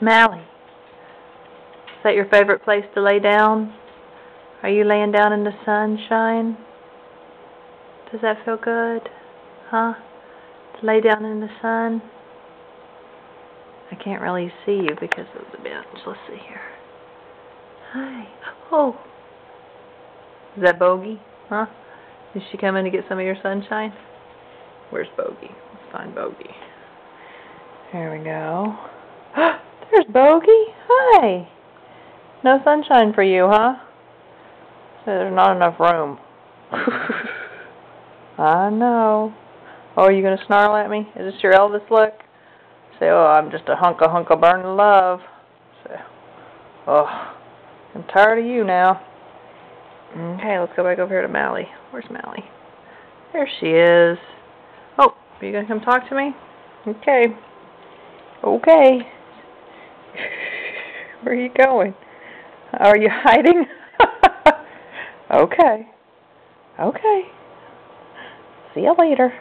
Mally, is that your favorite place to lay down? Are you laying down in the sunshine? Does that feel good? Huh? To lay down in the sun? I can't really see you because of the bench. Let's see here. Hi. Oh. Is that Bogey? Huh? Is she coming to get some of your sunshine? Where's Bogey? Let's find Bogey. There we go. There's Bogey. Hi. No sunshine for you, huh? So there's not enough room. I know. Oh, are you going to snarl at me? Is this your Elvis look? Say, oh, I'm just a hunk of hunk of burning love. Say, oh, I'm tired of you now. Mm-hmm. Okay, let's go back over here to Mally. Where's Mally? There she is. Oh, are you going to come talk to me? Okay. Okay. Where are you going? Are you hiding? okay. Okay. See you later.